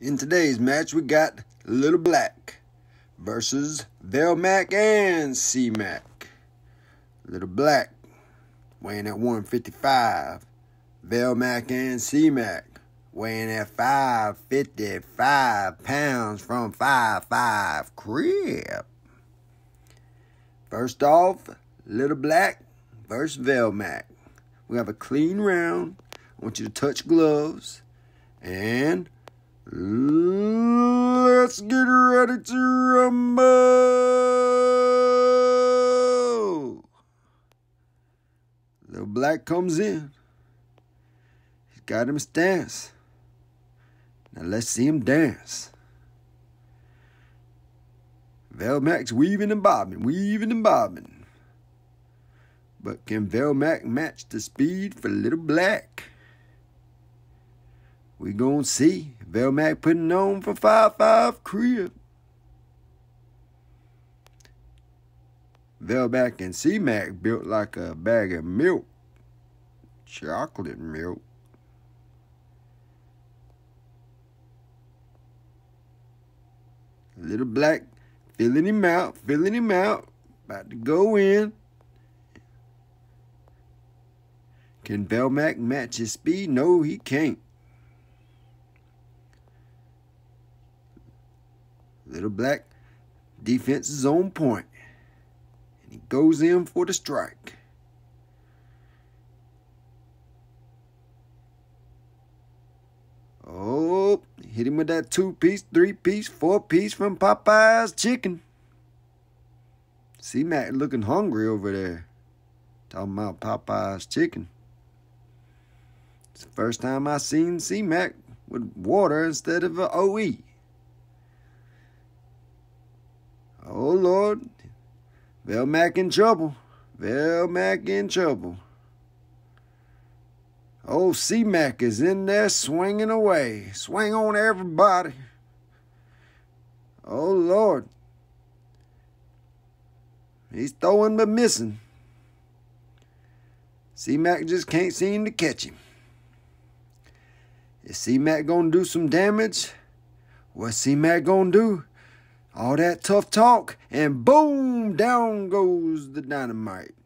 In today's match, we got Little Black versus Velmac and C-Mac. Little Black weighing at 155. Velmac and C-Mac weighing at 555 pounds from 5'5 Crip. First off, Little Black versus Velmac. We have a clean round. I want you to touch gloves and Let's get ready to rumble. Little Black comes in. He's got him stance. Now let's see him dance. Velmac's weaving and bobbing, weaving and bobbing. But can Velmac match the speed for Little Black? We gonna see. Velmac putting on for 5-5 Crip. Velmac and C-Mac built like a bag of milk. Chocolate milk. Little Black filling him out, filling him out. About to go in. Can Velmac match his speed? No, he can't. Little Black defense is on point. And he goes in for the strike. Oh, hit him with that two piece, three piece, four piece from Popeye's chicken. C-Mac looking hungry over there. Talking about Popeye's chicken. It's the first time I seen C Mac with water instead of an OE. Oh Lord, Velmac in trouble. Velmac in trouble. Oh, C-Mac is in there swinging away. Swing on everybody. Oh, Lord. He's throwing but missing. C-Mac just can't seem to catch him. Is C-Mac gonna do some damage? What's C-Mac gonna do? All that tough talk, and boom, down goes the dynamite.